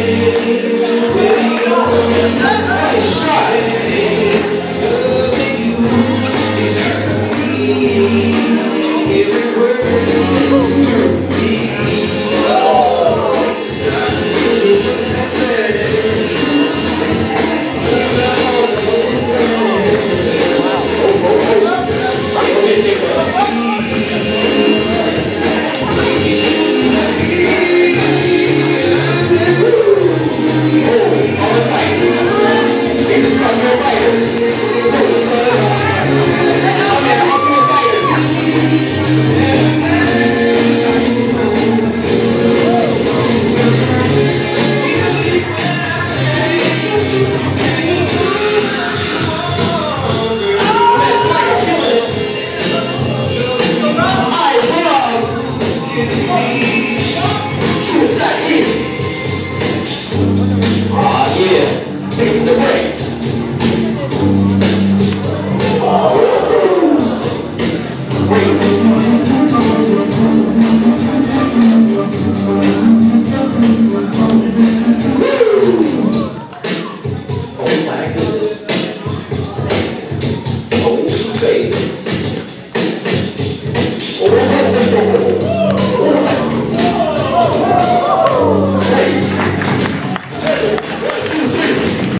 Hey, Suicide hits. Oh yeah, the break.